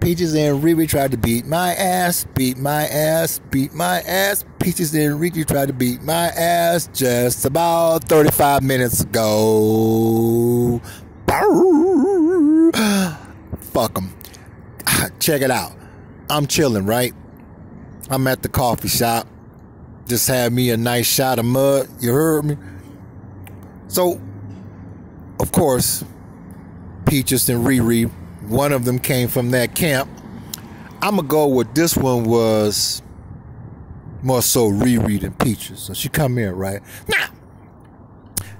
Peaches and Riri tried to beat my ass, beat my ass, beat my ass. Peaches and Riri tried to beat my ass just about 35 minutes ago. Fuck them. Check it out. I'm chilling, right? I'm at the coffee shop. Just had me a nice shot of mud. You heard me? So, of course, Peaches and Riri, one of them came from that camp. I'm to go with this one was more so Riri Peaches. So she come in, right? Now,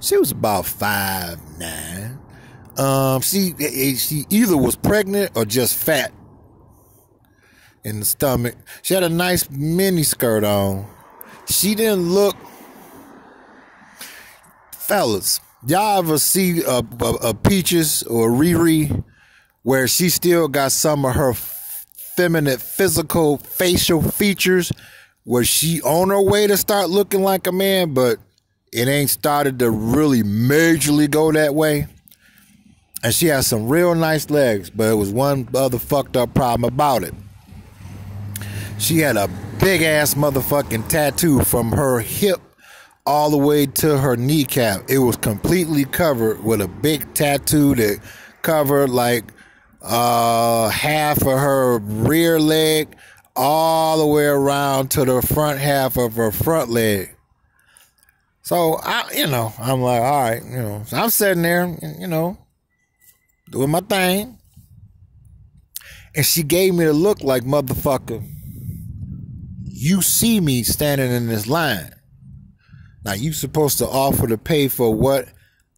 she was about five nine. Um, she she either was pregnant or just fat in the stomach. She had a nice mini skirt on. She didn't look. Fellas, y'all ever see a, a, a Peaches or Riri where she still got some of her feminine physical facial features where she on her way to start looking like a man, but it ain't started to really majorly go that way. And she has some real nice legs, but it was one other fucked up problem about it. She had a big ass motherfucking tattoo from her hip all the way to her kneecap. It was completely covered with a big tattoo that covered like uh, half of her rear leg all the way around to the front half of her front leg. So I, you know, I'm like, all right, you know, so I'm sitting there, you know, doing my thing, and she gave me the look like motherfucker. You see me standing in this line. Now you supposed to offer to pay for what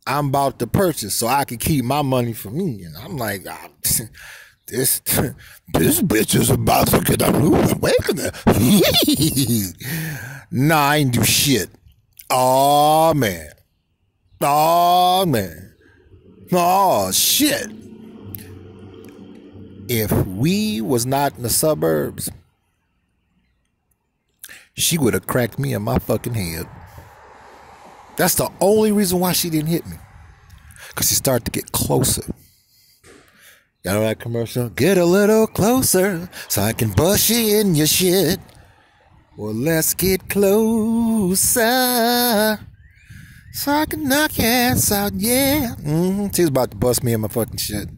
I'm about to purchase, so I can keep my money for me. And I'm like, ah, this this bitch is about to get a awakening. nah, I ain't do shit. Oh man. Oh man. Oh shit. If we was not in the suburbs, she would have cracked me in my fucking head. That's the only reason why she didn't hit me. Cause she started to get closer. Y'all know that commercial? Get a little closer so I can bust you in your shit. Well, let's get closer so I can knock your ass out, yeah. Mm-hmm. She's about to bust me in my fucking shit.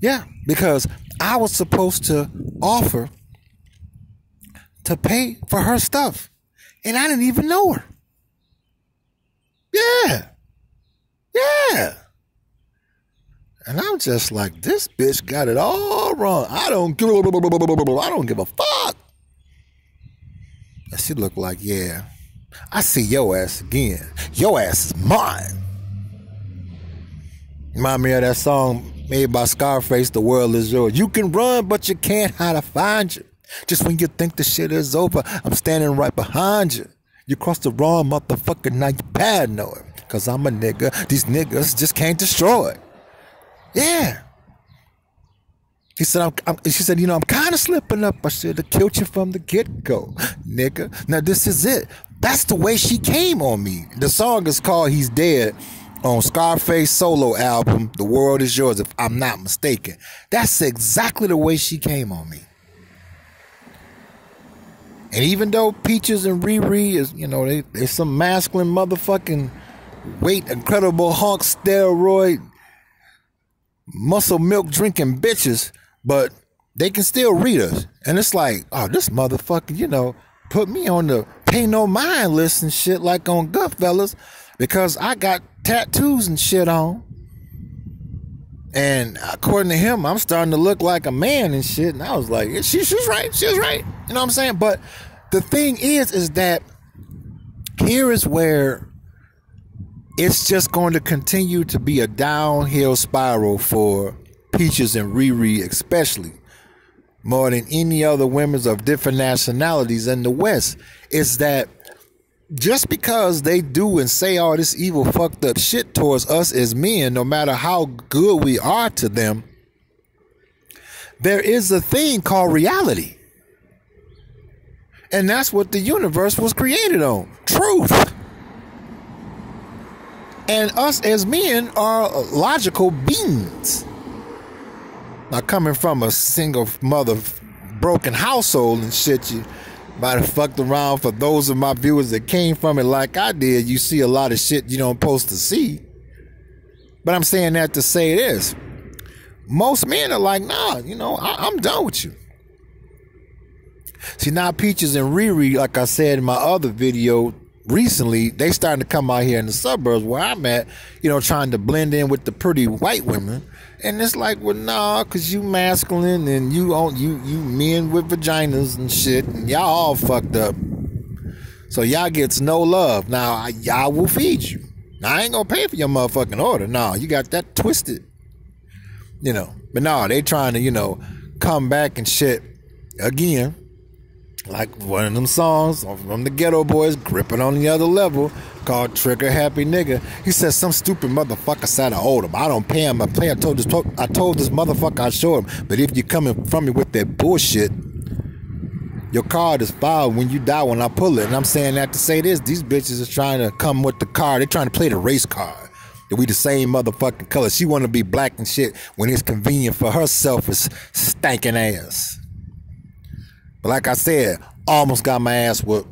Yeah, because I was supposed to offer to pay for her stuff, and I didn't even know her. Yeah. Yeah. And I'm just like, this bitch got it all wrong. I don't give a, I don't give a fuck. And she looked like, yeah, I see your ass again. Your ass is mine. Remind me of that song made by Scarface, The World Is Yours. You can run, but you can't hide to find you. Just when you think the shit is over, I'm standing right behind you. You crossed the wrong motherfucker, now you bad know it. Cause I'm a nigga. These niggas just can't destroy. Yeah. He said, I'm, I'm, she said, you know, I'm kind of slipping up. I should have killed you from the get go, nigga. Now, this is it. That's the way she came on me. The song is called He's Dead on Scarface solo album, The World Is Yours, if I'm not mistaken. That's exactly the way she came on me. And even though Peaches and Riri is, you know, they, they some masculine motherfucking weight, incredible Hulk, steroid, muscle milk drinking bitches, but they can still read us. And it's like, oh, this motherfucker, you know, put me on the pay no mind list and shit like on Goodfellas because I got tattoos and shit on. And according to him, I'm starting to look like a man and shit. And I was like, she, she's right. She's right. You know what I'm saying? But the thing is, is that here is where it's just going to continue to be a downhill spiral for Peaches and Riri, especially more than any other women of different nationalities in the West. Is that just because they do and say all this evil, fucked up shit towards us as men, no matter how good we are to them, there is a thing called reality. And that's what the universe was created on truth. And us as men are logical beings. Now, coming from a single mother broken household and shit, you might have fucked around. For those of my viewers that came from it like I did, you see a lot of shit you don't supposed to see. But I'm saying that to say this. Most men are like, nah, you know, I- I'm done with you. See, now Peaches and Riri, like I said in my other video recently, they starting to come out here in the suburbs where I'm at, you know, trying to blend in with the pretty white women. And it's like, well, nah, cause you masculine and you on you you men with vaginas and shit, and y'all all fucked up. So y'all gets no love. Now I, y'all will feed you. Now I ain't gonna pay for your motherfucking order. No, you got that twisted. You know, but no, they trying to you know come back and shit again like one of them songs from the Geto Boys, gripping on the other level, called Trigger Happy Nigga. He says some stupid motherfucker said I owed him. I don't pay him. I play. I told this. I told this motherfucker I show him. But if you coming from me with that bullshit, your card is filed when you die when I pull it. And I'm saying that to say this: these bitches is trying to come with the card. They're trying to play the race card. That we the same motherfucking color. She want to be black and shit when it's convenient for herself is stanking ass. But like I said, almost got my ass whooped.